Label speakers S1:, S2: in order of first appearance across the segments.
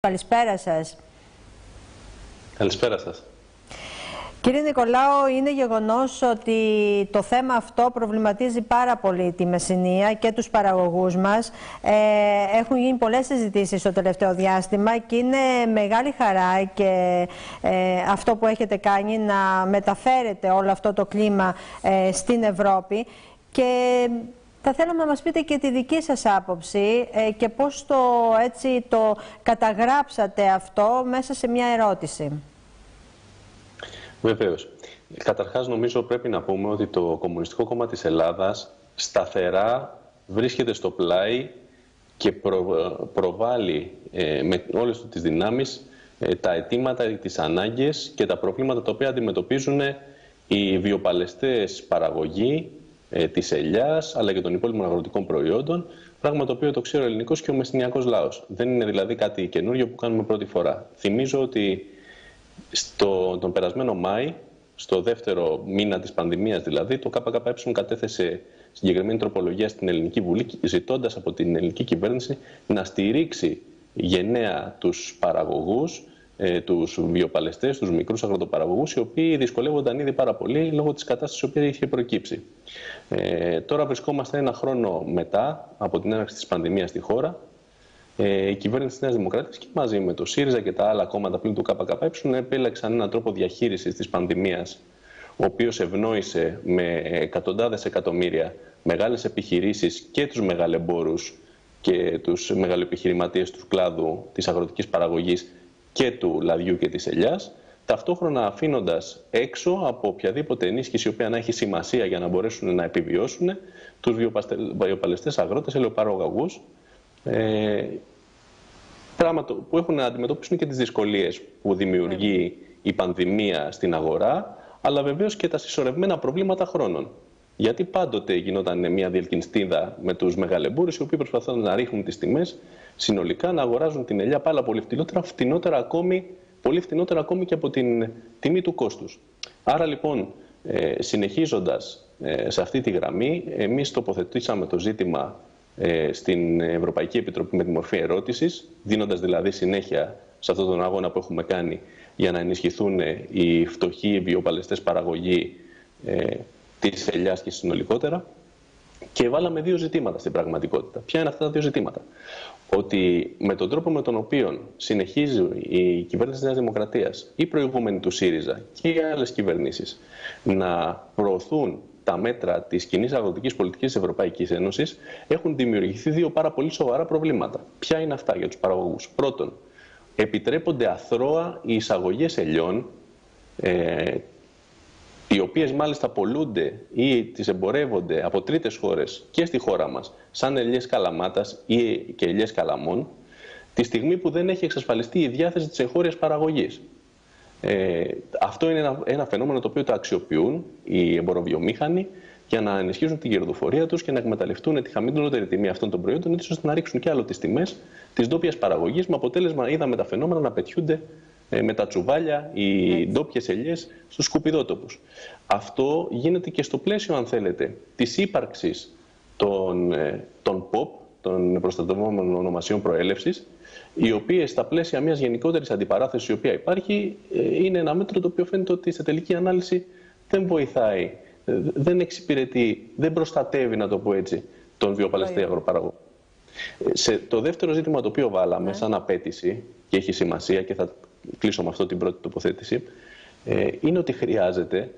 S1: Καλησπέρα σας.
S2: Καλησπέρα σας.
S1: Κύριε Νικολάου, είναι γεγονός ότι το θέμα αυτό προβληματίζει πάρα πολύ τη Μεσσηνία και τους παραγωγούς μας. Ε, έχουν γίνει πολλές συζητήσεις στο τελευταίο διάστημα και είναι μεγάλη χαρά και ε, αυτό που έχετε κάνει να μεταφέρετε όλο αυτό το κλίμα ε, στην Ευρώπη. Και θα θέλαμε να μας πείτε και τη δική σας άποψη ε, και πώς το, έτσι, το καταγράψατε αυτό μέσα σε μια ερώτηση.
S2: Βεβαίως. Καταρχάς νομίζω πρέπει να πούμε ότι το Κομμουνιστικό Κόμμα της Ελλάδας σταθερά βρίσκεται στο πλάι και προβάλλει ε, με όλες τις δυνάμεις ε, τα αιτήματα, τις ανάγκες και τα προβλήματα τα οποία αντιμετωπίζουν οι βιοπαλαιστές παραγωγοί, ε, της ελιάς αλλά και των υπόλοιπων αγροτικών προϊόντων. Πράγμα το οποίο το ξέρει ο ελληνικός και ο μεστινιακό λαός. Δεν είναι δηλαδή κάτι καινούριο που κάνουμε πρώτη φορά. Θυμίζω ότι στο, τον περασμένο Μάη, στο δεύτερο μήνα της πανδημίας δηλαδή, το ΚΚΕ κατέθεσε συγκεκριμένη τροπολογία στην Ελληνική Βουλή, ζητώντας από την ελληνική κυβέρνηση να στηρίξει γενναία τους παραγωγούς ε, τους βιοπαλαιστές, τους μικρούς αγροτοπαραγωγούς, οι οποίοι δυσκολεύονταν ήδη πάρα πολύ λόγω της κατάστασης που είχε προκύψει. Ε, τώρα βρισκόμαστε ένα χρόνο μετά από την έναρξη της πανδημίας στη χώρα. Ε, η κυβέρνηση της Νέας Δημοκρατίας και μαζί με το ΣΥΡΙΖΑ και τα άλλα κόμματα πλήν του ΚΚΕ επέλεξαν έναν τρόπο διαχείρισης της πανδημίας ο οποίος ευνόησε με εκατοντάδες εκατομμύρια μεγάλες επιχειρήσεις και τους μεγαλεμπόρους και τους μεγαλοεπιχειρηματίες του κλάδου της αγροτικής παραγωγής και του λαδιού και της ελιάς, ταυτόχρονα αφήνοντας έξω από οποιαδήποτε ενίσχυση η οποία να έχει σημασία για να μπορέσουν να επιβιώσουν τους βιοπαλαιστές αγρότες, ελαιοπαραγωγούς, ε, πράγμα που έχουν να αντιμετωπίσουν και τις δυσκολίες που δημιουργεί η πανδημία στην αγορά, αλλά βεβαίως και τα συσσωρευμένα προβλήματα χρόνων. Γιατί πάντοτε γινόταν μια διελκυνστίδα με τους μεγαλεμπόρους οι οποίοι προσπαθούν να ρίχνουν τις τιμές συνολικά να αγοράζουν την ελιά πάρα πολύ φτηνότερα, φτηνότερα ακόμη, πολύ φτηνότερα ακόμη και από την τιμή του κόστους. Άρα λοιπόν, ε, συνεχίζοντας ε, σε αυτή τη γραμμή, εμείς τοποθετήσαμε το ζήτημα ε, στην Ευρωπαϊκή Επιτροπή με τη μορφή ερώτησης, δίνοντας δηλαδή συνέχεια σε αυτόν τον αγώνα που έχουμε κάνει για να ενισχυθούν οι φτωχοί βιοπαλαιστές παραγωγοί ε, της ελιάς και συνολικότερα. Και βάλαμε δύο ζητήματα στην πραγματικότητα. Ποια είναι αυτά τα δύο ζητήματα; Ότι με τον τρόπο με τον οποίο συνεχίζει η κυβέρνηση της Νέας Δημοκρατίας, η προηγούμενη του ΣΥΡΙΖΑ και οι άλλες κυβερνήσεις να προωθούν τα μέτρα της κοινής αγροτικής πολιτικής της Ευρωπαϊκής Ένωσης έχουν δημιουργηθεί δύο πάρα πολύ σοβαρά προβλήματα. Ποια είναι αυτά για τους παραγωγούς; Πρώτον, επιτρέπονται αθρώα οι εισαγωγές ελιών ε, οι οποίες μάλιστα πολλούνται ή τις εμπορεύονται από τρίτες χώρες και στη χώρα μας, σαν ελιές καλαμάτας ή και ελιές καλαμών, τη στιγμή που δεν έχει εξασφαλιστεί η διάθεση της εγχώριας παραγωγής. Ε, αυτό είναι ένα, ένα φαινόμενο το οποίο το αξιοποιούν οι εμποροβιομήχανοι για να ενισχύσουν την κερδοφορία τους και να εκμεταλλευτούν τη χαμηλότερη τιμή αυτών των προϊόντων, έτσι ώστε να ρίξουν και άλλο τις τιμές της ντόπιας παραγωγής. Με αποτέλεσμα, είδαμε τα φαινόμενα να πετιούνται ε, με τα τσουβάλια, οι ντόπιες ελιές στους σκουπιδότοπους. Αυτό γίνεται και στο πλαίσιο, αν θέλετε, της ύπαρξης των, ε, των POP, των προστατευόμενων ονομασιών προέλευσης, οι οποίες στα πλαίσια μιας γενικότερης αντιπαράθεσης η οποία υπάρχει, ε, είναι ένα μέτρο το οποίο φαίνεται ότι σε τελική ανάλυση δεν βοηθάει, δεν εξυπηρετεί, δεν προστατεύει, να το πω έτσι, τον βιοπαλαιστή αγροπαραγωγό. Σε το δεύτερο ζήτημα το οποίο βάλαμε ναι. σαν απέτηση και έχει σημασία και θα κλείσω με αυτό την πρώτη τοποθέτηση, ε, είναι ότι χρειάζεται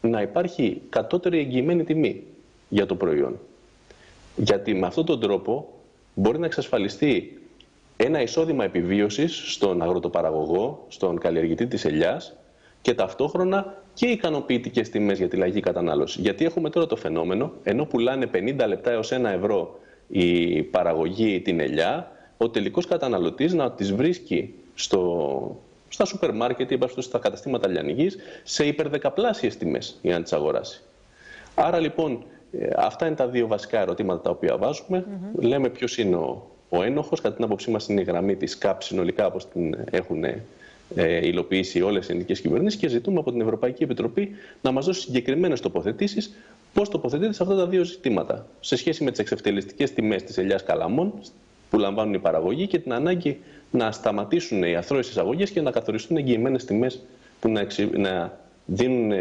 S2: να υπάρχει κατώτερη εγγυημένη τιμή για το προϊόν. Γιατί με αυτόν τον τρόπο μπορεί να εξασφαλιστεί ένα εισόδημα επιβίωσης στον αγροτοπαραγωγό, στον καλλιεργητή της ελιάς και ταυτόχρονα και ικανοποιητικές τιμές για τη λαγή κατανάλωση. Γιατί έχουμε τώρα το φαινόμενο, ενώ πουλάνε 50 λεπτά έως 1 ευρώ η παραγωγή την ελιά, ο τελικός καταναλωτής να τις βρίσκει στο, στα σούπερ μάρκετ ή στα καταστήματα λιανικής σε υπερδεκαπλάσιες τιμές για να τις αγοράσει. Άρα λοιπόν ε, αυτά είναι τα δύο βασικά ερωτήματα τα οποία βάζουμε. Λέμε ποιος είναι ο, ο ένοχος, κατά την άποψή μας είναι η γραμμή της ΚΑΠ συνολικά όπως την έχουν ε, υλοποιήσει όλες οι ελληνικές κυβερνήσεις και ζητούμε από την Ευρωπαϊκή Επιτροπή να μας δώσει συγκεκριμένες τοποθετήσεις πώς τοποθετείται σε αυτά τα δύο ζητήματα; Σε σχέση με τις εξευτελιστικές τιμές της ελιάς καλαμών που λαμβάνουν οι παραγωγοί και την ανάγκη να σταματήσουν οι αθρώες εισαγωγές και να καθοριστούν εγγυημένες τιμές που να, να, δίνουν,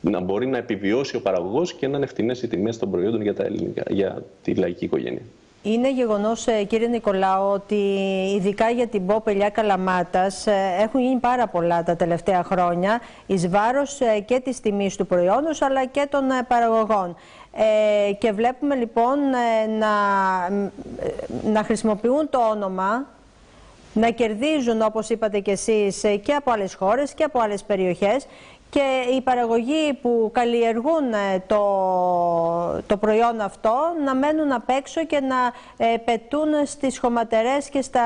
S2: να μπορεί να επιβιώσει ο παραγωγός και να είναι φτηνές οι τιμές των προϊόντων για, τα ελληνικά, για τη λαϊκή οικογένεια.
S1: Είναι γεγονός, ε, κύριε Νικολάου, ότι ειδικά για την Πόπελιά Καλαμάτας ε, έχουν γίνει πάρα πολλά τα τελευταία χρόνια εις βάρος ε, και της τιμής του προϊόντος αλλά και των παραγωγών. και βλέπουμε λοιπόν να, να χρησιμοποιούν το όνομα να κερδίζουν όπως είπατε και εσείς και από άλλες χώρες και από άλλες περιοχές και οι παραγωγοί που καλλιεργούν ε, το, το προϊόν αυτό να μένουν απ' έξω και να ε, πετούν στις χωματερές και στα,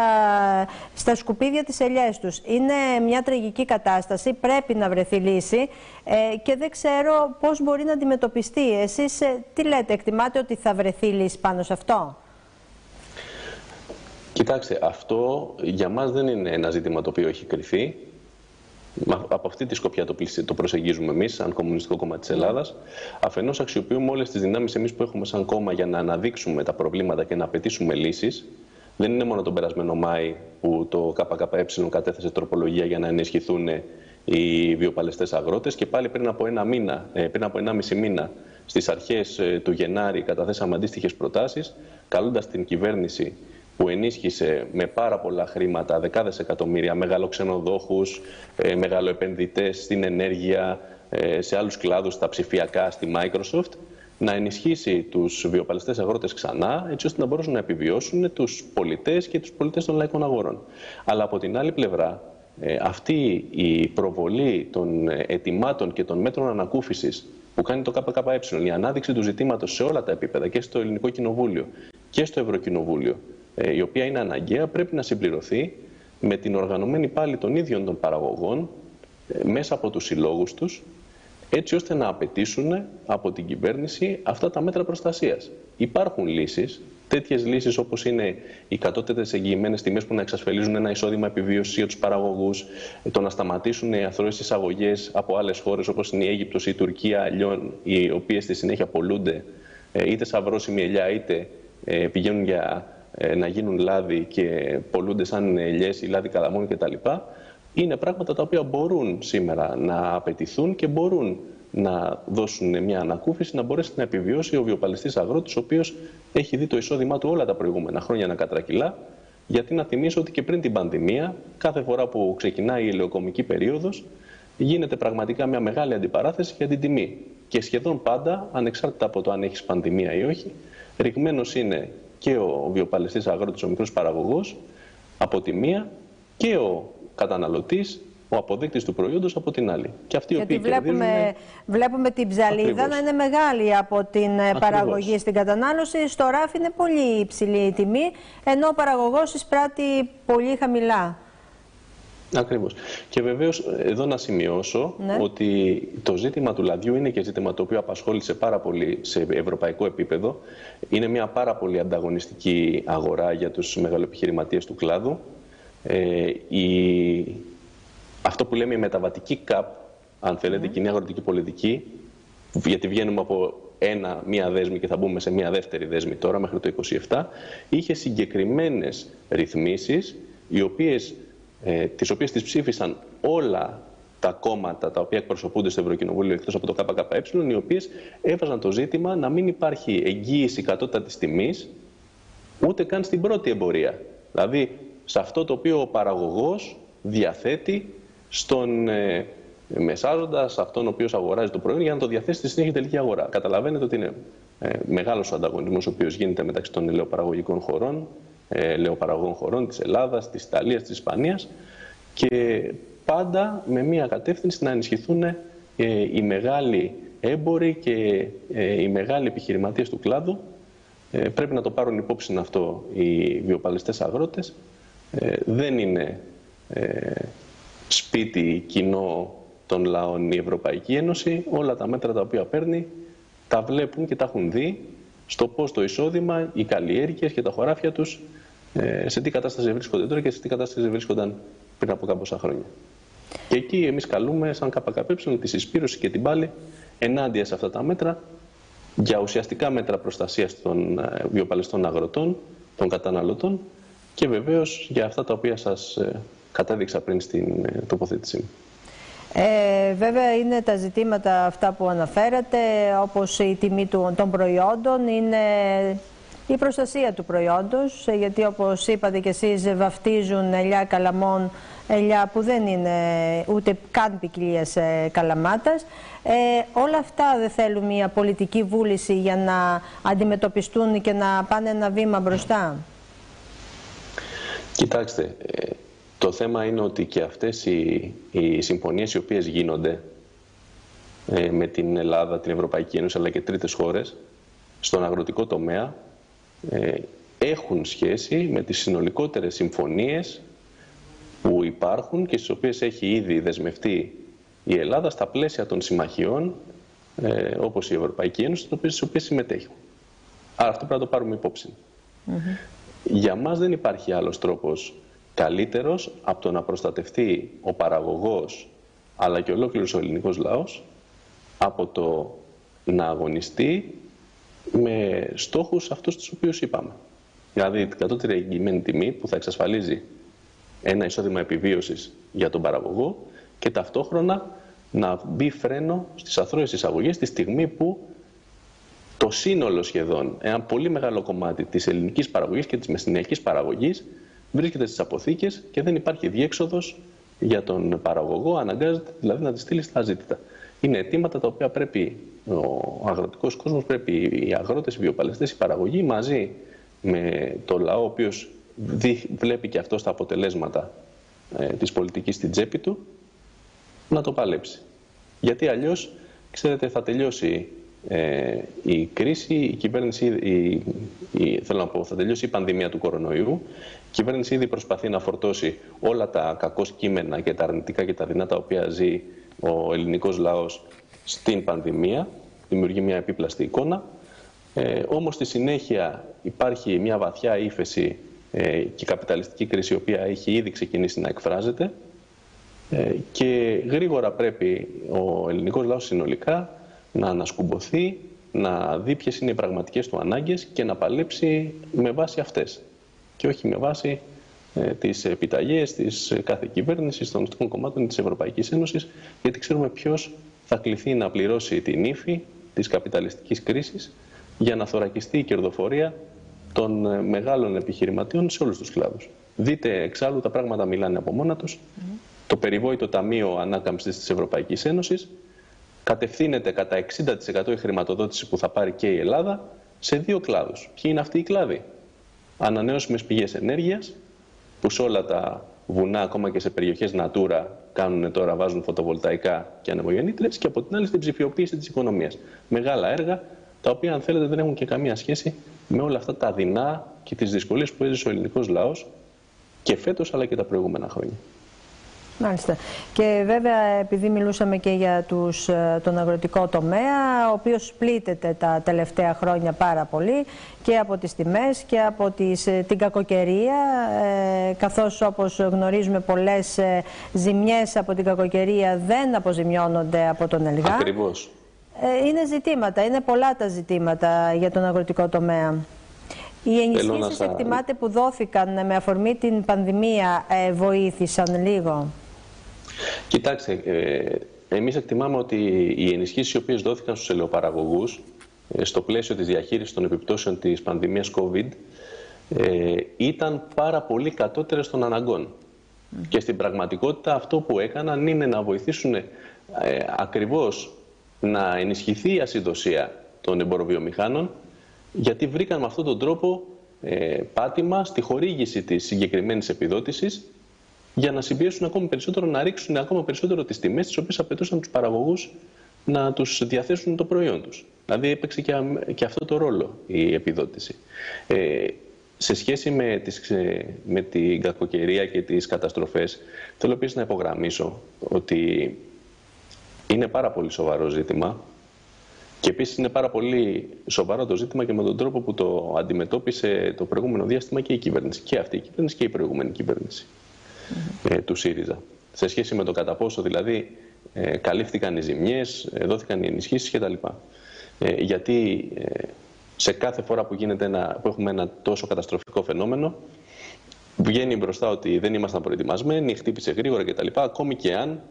S1: στα σκουπίδια της ελιές τους. Είναι μια τραγική κατάσταση, πρέπει να βρεθεί λύση ε, και δεν ξέρω πώς μπορεί να αντιμετωπιστεί. Εσείς τι λέτε, εκτιμάτε ότι θα βρεθεί λύση πάνω σε αυτό;
S2: Κοιτάξτε, αυτό για μας δεν είναι ένα ζήτημα το οποίο έχει κρυθεί από αυτή τη σκοπιά το, το προσεγγίζουμε εμείς, σαν Κομμουνιστικό Κόμμα της Ελλάδας. Αφενός, αξιοποιούμε όλες τις δυνάμεις εμείς που έχουμε σαν κόμμα για να αναδείξουμε τα προβλήματα και να απαιτήσουμε λύσεις. Δεν είναι μόνο τον περασμένο Μάη που το ΚΚΕ κατέθεσε τροπολογία για να ενισχυθούν οι βιοπαλαιστές αγρότες και πάλι πριν από ένα μήνα, ε, πριν από ένα μισή μήνα, στις αρχές ε, του Γενάρη, καταθέσαμε αντίστοιχες προτάσεις, καλώντας την κυβέρνηση που ενίσχυσε με πάρα πολλά χρήματα, δεκάδες εκατομμύρια, μεγαλοξενοδόχους, ε, μεγαλοεπενδυτές στην ενέργεια, ε, σε άλλους κλάδους, στα ψηφιακά, στη Microsoft, να ενισχύσει τους βιοπαλαιστές αγρότες ξανά, έτσι ώστε να μπορούν να επιβιώσουν τους πολιτές και τους πολιτές των λαϊκών αγορών. Αλλά από την άλλη πλευρά, ε, αυτή η προβολή των ετοιμάτων και των μέτρων ανακούφισης που κάνει το ΚΚΕ, η ανάδειξη του ζητήματος σε όλα τα επίπεδα και στο Ελληνικό Κοινοβούλιο και στο Ευρωκοινοβούλιο, ε, η οποία είναι αναγκαία, πρέπει να συμπληρωθεί με την οργανωμένη πάλι των ίδιων των παραγωγών ε, μέσα από τους συλλόγους τους, έτσι ώστε να απαιτήσουν από την κυβέρνηση αυτά τα μέτρα προστασίας. Υπάρχουν λύσεις, τέτοιες λύσεις όπως είναι οι κατώτατες εγγυημένες τιμές που να εξασφαλίζουν ένα εισόδημα επιβίωσης για τους παραγωγούς, ε, το να σταματήσουν οι αθρώες εισαγωγές από άλλες χώρες όπως είναι η Αίγυπτος ή η Τουρκία αλλιών, οι οποίες στη συνέχεια πολλούνται είτε σαν βρώσιμη ελιά είτε πηγαίνουν για ε, να γίνουν λάδι και πολλούνται σαν ελιές ή λάδι καλαμόνι κτλ. Είναι πράγματα τα οποία μπορούν σήμερα να απαιτηθούν και μπορούν να δώσουν μια ανακούφιση, να μπορέσει να επιβιώσει ο βιοπαλαιστής αγρότης, ο οποίος έχει δει το εισόδημά του όλα τα προηγούμενα χρόνια να κατρακυλά. Γιατί να θυμίσω ότι και πριν την πανδημία, κάθε φορά που ξεκινάει η ελαιοκομική περίοδος, γίνεται πραγματικά μια μεγάλη αντιπαράθεση για την τιμή. Και σχεδόν πάντα, ανεξάρτητα από το αν έχεις πανδημία ή όχι, ρηγμένος είναι και ο βιοπαλαιστής αγρότης, ο μικρός παραγωγός από τη μία και ο καταναλωτής, ο αποδέκτης του προϊόντος από την άλλη.
S1: Και αυτοί Γιατί βλέπουμε, βλέπουμε την ψαλίδα να είναι μεγάλη από την ε, παραγωγή στην κατανάλωση. Στο ράφι είναι πολύ υψηλή η τιμή, ενώ ο παραγωγός εισπράττει πολύ χαμηλά.
S2: Ακριβώς. Και βεβαίως εδώ να σημειώσω ναι. ότι το ζήτημα του λαδιού είναι και ζήτημα το οποίο απασχόλησε πάρα πολύ σε ευρωπαϊκό επίπεδο. Είναι μια πάρα πολύ ανταγωνιστική αγορά για τους μεγαλοεπιχειρηματίες του κλάδου. Ε, η... Αυτό που λέμε η μεταβατική ΚΑΠ, αν θέλετε, mm. κοινή αγροτική πολιτική, γιατί βγαίνουμε από ένα, μία δέσμη και θα μπούμε σε μία δεύτερη δέσμη τώρα μέχρι το 27, είχε συγκεκριμένες ρυθμίσεις οι οποίες ε, τις οποίες τις ψήφισαν όλα τα κόμματα τα οποία εκπροσωπούνται στο Ευρωκοινοβούλιο εκτός από το ΚΚΕ, οι οποίες έβαζαν το ζήτημα να μην υπάρχει εγγύηση κατώτατης τιμής ούτε καν στην πρώτη εμπορία. Δηλαδή, σε αυτό το οποίο ο παραγωγός διαθέτει στον ε, μεσάζοντας, αυτόν ο οποίος αγοράζει το προϊόν, για να το διαθέσει στη συνέχεια τελική αγορά. Καταλαβαίνετε ότι είναι ε, μεγάλος ο ανταγωνισμός ο οποίος γίνεται μεταξύ των ελαιοπαραγωγικών χωρών, ε, λεωπαραγωγών χωρών, της Ελλάδας, της Ιταλίας, της Ισπανίας και πάντα με μία κατεύθυνση να ενισχυθούν ε, οι μεγάλοι έμποροι και ε, οι μεγάλοι επιχειρηματίες του κλάδου. Ε, πρέπει να το πάρουν υπόψη αυτό οι βιοπαλαιστές αγρότες. δεν είναι σπίτι κοινό των λαών η Ευρωπαϊκή Ένωση. Όλα τα μέτρα τα οποία παίρνει τα βλέπουν και τα έχουν δει στο πώς το εισόδημα, οι καλλιέργειες και τα χωράφια τους ε, σε τι κατάσταση βρίσκονται τώρα και σε τι κατάσταση βρίσκονταν πριν από κάποια χρόνια. Και εκεί εμείς καλούμε σαν ΚΚΕ τη συσπήρωση και την πάλη ενάντια σε αυτά τα μέτρα για ουσιαστικά μέτρα προστασίας των ε, βιοπαλαιστών αγροτών των καταναλωτών και βεβαίως για αυτά τα οποία σας ε, κατέδειξα πριν στην ε, τοποθέτησή μου.
S1: Ε, βέβαια είναι τα ζητήματα αυτά που αναφέρατε, όπως η τιμή των προϊόντων, είναι η προστασία του προϊόντος, γιατί όπως είπατε και εσείς βαφτίζουν ελιά καλαμών, ελιά που δεν είναι ούτε καν ποικιλία καλαμάτας. Ε, όλα αυτά δεν θέλουν μια πολιτική βούληση για να αντιμετωπιστούν και να πάνε ένα βήμα μπροστά.
S2: Κοιτάξτε, ε, το θέμα είναι ότι και αυτές οι, οι συμφωνίες οι οποίες γίνονται ε, με την Ελλάδα, την Ευρωπαϊκή Ένωση αλλά και τρίτες χώρες στον αγροτικό τομέα ε, έχουν σχέση με τις συνολικότερες συμφωνίες που υπάρχουν και στις οποίες έχει ήδη δεσμευτεί η Ελλάδα στα πλαίσια των συμμαχιών ε, όπως η Ευρωπαϊκή Ένωση, στις οποίες συμμετέχουν. Άρα αυτό πρέπει να το πάρουμε υπόψη. Για μας δεν υπάρχει άλλος τρόπος καλύτερος από το να προστατευτεί ο παραγωγός αλλά και ολόκληρος ο ελληνικός λαός από το να αγωνιστεί με στόχους αυτούς τους οποίους είπαμε. Δηλαδή την κατώτερη εγγυημένη τιμή που θα εξασφαλίζει ένα εισόδημα επιβίωσης για τον παραγωγό και ταυτόχρονα να μπει φρένο στις αθρώες εισαγωγές τη στιγμή που το σύνολο σχεδόν, ένα πολύ μεγάλο κομμάτι της ελληνικής παραγωγής και της μεσηνιακής παραγωγής βρίσκεται στις αποθήκες και δεν υπάρχει διέξοδος για τον παραγωγό, αναγκάζεται δηλαδή να τη στείλει στα ζήτητα. Είναι αιτήματα τα οποία πρέπει ο αγροτικός κόσμος, πρέπει οι αγρότες, οι βιοπαλαιστές, η παραγωγή μαζί με το λαό ο οποίος βλέπει και αυτό τα αποτελέσματα ε, της πολιτικής στην τσέπη του, να το παλέψει. Γιατί αλλιώς, ξέρετε, θα τελειώσει ε, η κρίση, η κυβέρνηση, η, η, θέλω να πω, θα τελειώσει η πανδημία του κορονοϊού. Η κυβέρνηση ήδη προσπαθεί να φορτώσει όλα τα κακό κείμενα και τα αρνητικά και τα δυνατά τα οποία ζει ο ελληνικός λαός στην πανδημία. Δημιουργεί μια επίπλαστη εικόνα. Ε, όμως στη συνέχεια υπάρχει μια βαθιά ύφεση ε, και καπιταλιστική κρίση η οποία έχει ήδη ξεκινήσει να εκφράζεται ε, και γρήγορα πρέπει ο ελληνικός λαός συνολικά να ανασκουμποθεί, να δει ποιες είναι οι πραγματικές του ανάγκες και να παλέψει με βάση αυτές και όχι με βάση ε, τις επιταγές της κάθε κυβέρνησης των οστικών κομμάτων της Ευρωπαϊκής Ένωσης γιατί ξέρουμε ποιος θα κληθεί να πληρώσει την ύφη της καπιταλιστικής κρίσης για να θωρακιστεί η κερδοφορία των ε, μεγάλων επιχειρηματιών σε όλους τους κλάδους. Δείτε εξάλλου τα πράγματα μιλάνε από μόνα τους. Το περιβόητο Ταμείο Ανάκαμψης της Ευρωπαϊκής Ένωσης κατευθύνεται κατά 60% η χρηματοδότηση που θα πάρει και η Ελλάδα σε δύο κλάδους. Ποιοι είναι αυτοί οι κλάδοι; Ανανεώσιμες πηγές ενέργειας, που σε όλα τα βουνά, ακόμα και σε περιοχές Natura, κάνουν τώρα, βάζουν φωτοβολταϊκά και ανεμογεννήτρες και από την άλλη στην ψηφιοποίηση της οικονομίας. Μεγάλα έργα, τα οποία αν θέλετε δεν έχουν και καμία σχέση με όλα αυτά τα δεινά και τις δυσκολίες που έζησε ο ελληνικός λαός και φέτος αλλά και τα προηγούμενα χρόνια.
S1: Μάλιστα. Και βέβαια επειδή μιλούσαμε και για τους, ε, τον αγροτικό τομέα, ο οποίος πλήττεται τα τελευταία χρόνια πάρα πολύ και από τις τιμές και από τις, ε, την κακοκαιρία, ε, καθώς όπως γνωρίζουμε πολλές ε, ζημιές από την κακοκαιρία δεν αποζημιώνονται από τον ΕΛΓΑ.
S2: Ακριβώς.
S1: Ε, είναι ζητήματα, είναι πολλά τα ζητήματα για τον αγροτικό τομέα. Οι ενισχύσεις να... εκτιμάται που δόθηκαν με αφορμή την πανδημία βοήθησαν λίγο.
S2: Κοιτάξτε, ε, εμείς εκτιμάμε ότι οι ενισχύσεις οι οποίες δόθηκαν στους ελαιοπαραγωγούς ε, στο πλαίσιο της διαχείρισης των επιπτώσεων της πανδημίας COVID ε, ήταν πάρα πολύ κατώτερες των αναγκών. Και στην πραγματικότητα αυτό που έκαναν είναι να βοηθήσουν ε, ακριβώς να ενισχυθεί η ασυδοσία των εμποροβιομηχάνων γιατί βρήκαν με αυτόν τον τρόπο ε, πάτημα στη χορήγηση της συγκεκριμένης επιδότησης για να συμπιέσουν ακόμη περισσότερο, να ρίξουν ακόμα περισσότερο τις τιμές τις οποίες απαιτούσαν τους παραγωγούς να τους διαθέσουν το προϊόν τους. Δηλαδή έπαιξε και, και αυτό το ρόλο η επιδότηση. Ε, σε σχέση με, τις, με την κακοκαιρία και τις καταστροφές, θέλω επίσης να υπογραμμίσω ότι είναι πάρα πολύ σοβαρό ζήτημα και επίσης είναι πάρα πολύ σοβαρό το ζήτημα και με τον τρόπο που το αντιμετώπισε το προηγούμενο διάστημα και η κυβέρνηση. Και αυτή η κυβέρνηση και η προηγούμενη κυβέρνηση ε, του ΣΥΡΙΖΑ. Σε σχέση με το κατά πόσο δηλαδή ε, καλύφθηκαν οι ζημιές, ε, δόθηκαν οι ενισχύσεις κτλ. Ε, γιατί ε, σε κάθε φορά που, γίνεται ένα, που έχουμε ένα τόσο καταστροφικό φαινόμενο, βγαίνει μπροστά ότι δεν ήμασταν προετοιμασμένοι, χτύπησε γρήγορα κτλ. Ακόμη και αν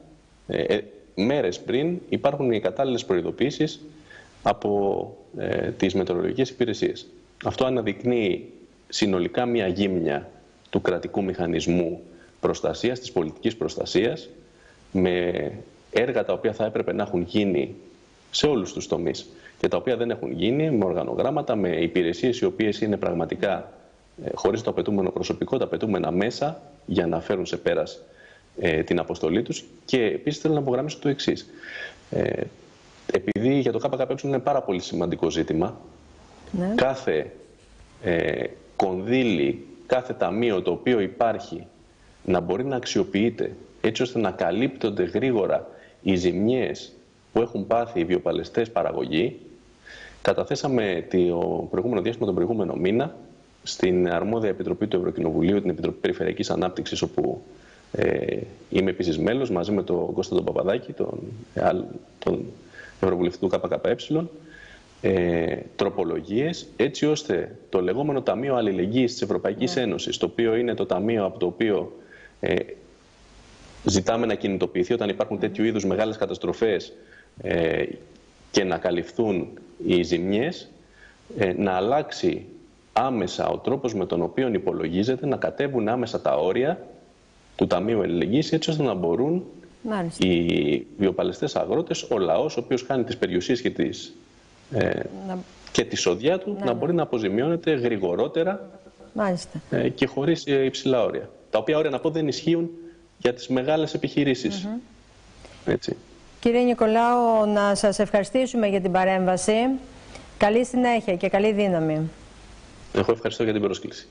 S2: ε, ε, μέρες πριν υπάρχουν οι κατάλληλες προειδοποίησεις από ε, τις μετεωρολογικές υπηρεσίες. Αυτό αναδεικνύει συνολικά μια γύμνια του κρατικού μηχανισμού προστασίας, της πολιτικής προστασίας, με έργα τα οποία θα έπρεπε να έχουν γίνει σε όλους τους τομείς και τα οποία δεν έχουν γίνει με οργανογράμματα, με υπηρεσίες οι οποίες είναι πραγματικά ε, χωρίς το απαιτούμενο προσωπικό, τα απαιτούμενα μέσα για να φέρουν σε πέρας ε, την αποστολή τους. Και επίσης θέλω να απογραμμίσω το εξής. Ε, επειδή για το ΚΚΕ είναι πάρα πολύ σημαντικό ζήτημα, ναι. κάθε ε, κονδύλι, κάθε ταμείο το οποίο υπάρχει να μπορεί να αξιοποιείται έτσι ώστε να καλύπτονται γρήγορα οι ζημιές που έχουν πάθει οι βιοπαλαιστές παραγωγή, καταθέσαμε το προηγούμενο διάστημα, τον προηγούμενο μήνα, στην αρμόδια επιτροπή του Ευρωκοινοβουλίου, την Επιτροπή Περιφερειακής Ανάπτυξης, όπου ε, είμαι επίσης μέλος, μαζί με τον Κώστα τον Παπαδάκη, τον, τον Ευρωβουλευτή του ΚΚΕ, ε, τροπολογίες έτσι ώστε το λεγόμενο Ταμείο Αλληλεγγύης της Ευρωπαϊκής ναι. Ένωσης, το οποίο είναι το ταμείο από το οποίο ε, ζητάμε να κινητοποιηθεί όταν υπάρχουν τέτοιου είδους μεγάλες καταστροφές ε, και να καλυφθούν οι ζημιές, ε, να αλλάξει άμεσα ο τρόπος με τον οποίο υπολογίζεται να κατέβουν άμεσα τα όρια του Ταμείου Ελληνικής έτσι ώστε να μπορούν Μάλιστα. οι βιοπαλαιστές αγρότες, ο λαός ο οποίος κάνει τις περιουσίες και, τις, ε, και τη σοδιά του να, να μπορεί να αποζημιώνεται γρηγορότερα Μάλιστα. Ε, και χωρίς ε, υψηλά όρια. Τα οποία όρια να πω δεν ισχύουν για τις μεγάλες επιχειρήσεις. Έτσι.
S1: Κύριε Νικολάου, να σας ευχαριστήσουμε για την παρέμβαση. Καλή συνέχεια και καλή δύναμη.
S2: Εγώ ευχαριστώ για την πρόσκληση.